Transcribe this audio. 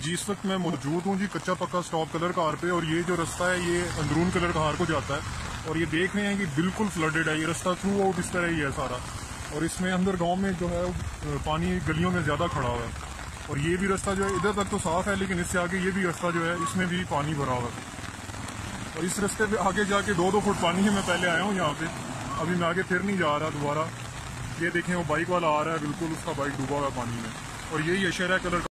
वक्त मैं मौजूद हूँ जी कच्चा पक्का स्टॉप कलर कार पे और ये जो रास्ता है, ये अंदरून कलर कार को जाता है और ये देख रहे हैं कि बिल्कुल फ्लडेड है, ये रास्ता थ्रू आउट इस तरह ही है सारा। और इसमें अंदर गाँव में जो है पानी गलियों में ज़्यादा खड़ा हुआ है। और ये भी रास्ता जो है, इधर तक तो साफ़ है, लेकिन इससे आगे ये भी रास्ता जो है, इसमें भी पानी भरा हुआ है। और इस रास्ते पे आगे जाके दो दो फुट पानी है, मैं पहले आया हूँ यहाँ पे। अभी मैं आगे फिर नहीं जा रहा दोबारा। ये देखें, वो बाइक वाला आ रहा है, बिल्कुल उसका बाइक डूबा हुआ है पानी में। और यही है, शहरा कलर